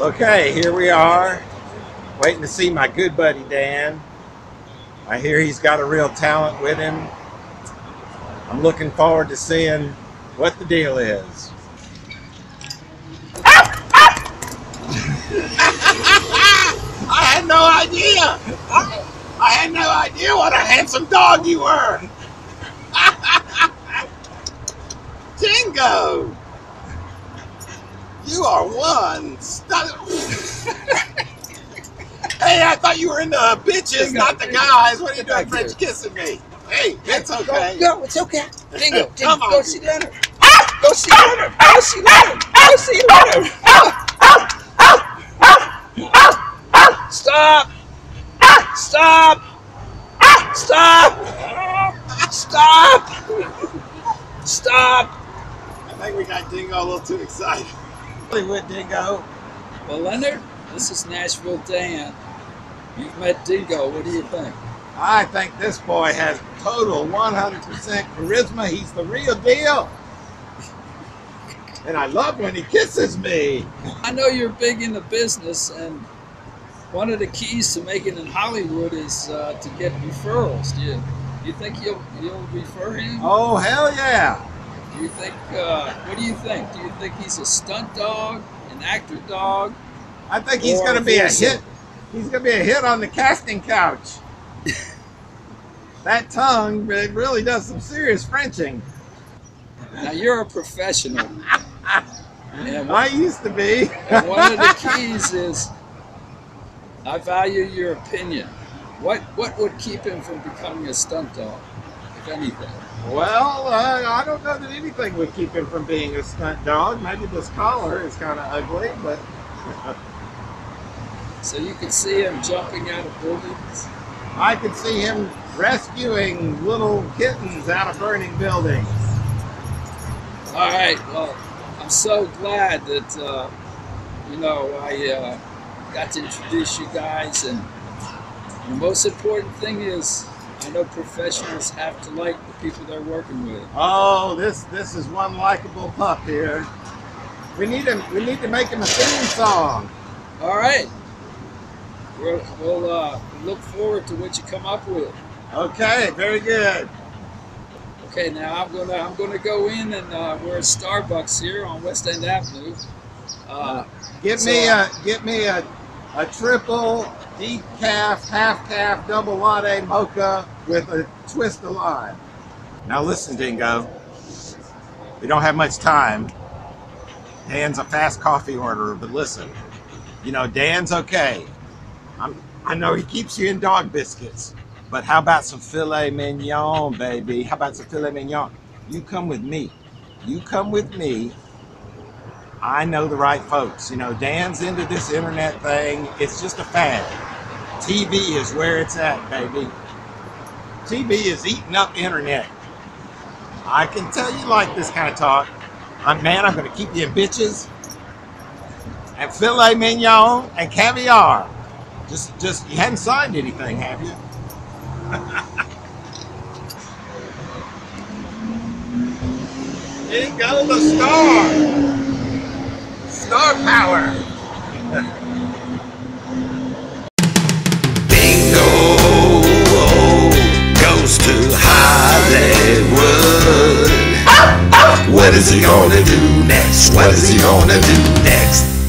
Okay, here we are, waiting to see my good buddy Dan. I hear he's got a real talent with him. I'm looking forward to seeing what the deal is. I had no idea. I, I had no idea what a handsome dog you were. Dingo. You are one. Stop. hey, I thought you were into bitches, Dingo, not the guys. What are you doing, French kissing me? Hey, it's okay. Go, go, it's okay. Dingo, Dingo, Come on. go see Leonard. Go see Leonard. Go see Leonard. Go see Leonard. Stop. Stop. Stop. Stop. Stop. I think we got Dingo a little too excited. Hollywood Dingo. Well, Leonard, this is Nashville Dan. You've met Dingo. What do you think? I think this boy has total 100% charisma. He's the real deal. And I love when he kisses me. I know you're big in the business, and one of the keys to making in Hollywood is uh, to get referrals. Do you, do you think you'll you'll refer him? Oh, hell yeah. Do you think? Uh, what do you think? Do you think he's a stunt dog, an actor dog? I think he's going to be a hit. He's going to be a hit on the casting couch. that tongue it really does some serious Frenching. Now you're a professional, and I used to be. And one of the keys is I value your opinion. What what would keep him from becoming a stunt dog, anything? Well, uh, I don't know that anything would keep him from being a stunt dog. Maybe this collar is kind of ugly, but So you could see him jumping out of buildings. I could see him rescuing little kittens out of burning buildings. All right. Well, I'm so glad that uh, you know I uh, got to introduce you guys, and the most important thing is I know professionals have to like the people they're working with. Oh, this this is one likable pup here. We need him. We need to make him a theme song. All right. We'll, we'll uh, look forward to what you come up with. Okay, very good. Okay, now I'm gonna I'm gonna go in and uh, we're at Starbucks here on West End Avenue. Uh, Get So, me uh, a get me a a triple decaf, half calf, double latte mocha with a twist of lime. Now listen, Dingo. We don't have much time. Dan's a fast coffee orderer, but listen, you know Dan's okay. I'm, I know he keeps you in dog biscuits, but how about some filet mignon, baby? How about some filet mignon? You come with me. You come with me I know the right folks. You know, Dan's into this internet thing. It's just a fad. TV is where it's at, baby. TV is eating up internet. I can tell you like this kind of talk. I'm man, I'm gonna keep you in bitches and filet mignon and caviar. Just just you hadn't signed anything, have you? In go the star. Star power. Dingo goes to Hollywood. What is he gonna do next? What is he gonna do next?